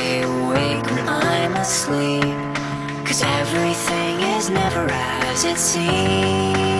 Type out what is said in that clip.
stay awake when I'm asleep. Cause everything is never as it seems.